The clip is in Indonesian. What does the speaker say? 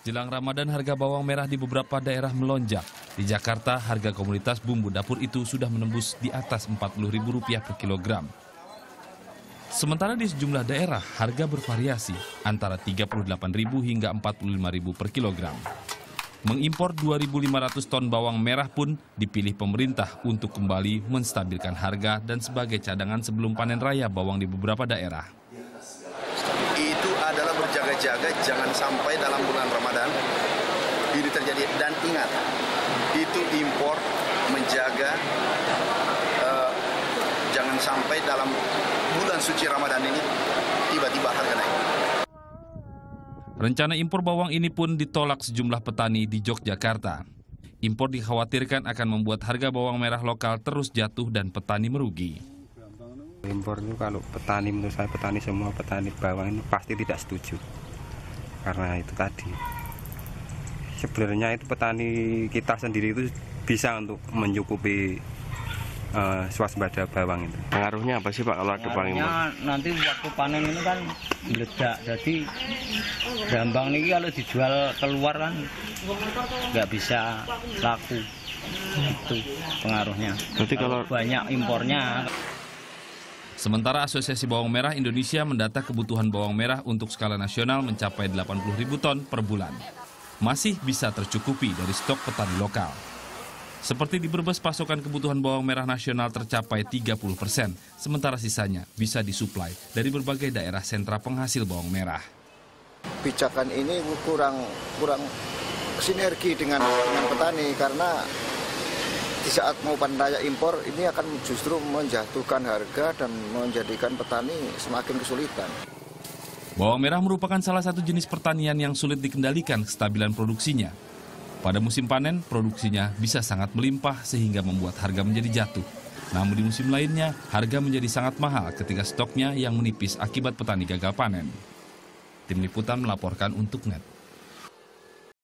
Jelang Ramadan harga bawang merah di beberapa daerah melonjak. Di Jakarta, harga komunitas bumbu dapur itu sudah menembus di atas Rp40.000 per kilogram. Sementara di sejumlah daerah, harga bervariasi antara Rp38.000 hingga Rp45.000 per kilogram. Mengimpor 2.500 ton bawang merah pun dipilih pemerintah untuk kembali menstabilkan harga dan sebagai cadangan sebelum panen raya bawang di beberapa daerah. Berjaga-jaga jangan sampai dalam bulan Ramadan ini terjadi dan ingat itu impor menjaga eh, jangan sampai dalam bulan suci Ramadan ini tiba-tiba harga naik. Rencana impor bawang ini pun ditolak sejumlah petani di Yogyakarta. Impor dikhawatirkan akan membuat harga bawang merah lokal terus jatuh dan petani merugi. Impor itu kalau petani menurut saya petani semua petani bawang ini pasti tidak setuju karena itu tadi. Sebenarnya itu petani kita sendiri itu bisa untuk mencukupi eh, swasembada bawang itu. Pengaruhnya apa sih Pak kalau ada bawang nanti waktu panen ini kan meledak. Jadi gambang ini kalau dijual keluar kan nggak bisa laku. Itu pengaruhnya. Berarti kalau- banyak impornya Sementara Asosiasi Bawang Merah Indonesia mendata kebutuhan bawang merah untuk skala nasional mencapai 80 ribu ton per bulan. Masih bisa tercukupi dari stok petani lokal. Seperti di Brebes, pasokan kebutuhan bawang merah nasional tercapai 30 persen, sementara sisanya bisa disuplai dari berbagai daerah sentra penghasil bawang merah. kebijakan ini kurang kurang sinergi dengan dengan petani karena di saat mau panen raya impor ini akan justru menjatuhkan harga dan menjadikan petani semakin kesulitan. Bawang merah merupakan salah satu jenis pertanian yang sulit dikendalikan kestabilan produksinya. Pada musim panen, produksinya bisa sangat melimpah sehingga membuat harga menjadi jatuh. Namun di musim lainnya, harga menjadi sangat mahal ketika stoknya yang menipis akibat petani gagal panen. Tim Liputan melaporkan untuk NET.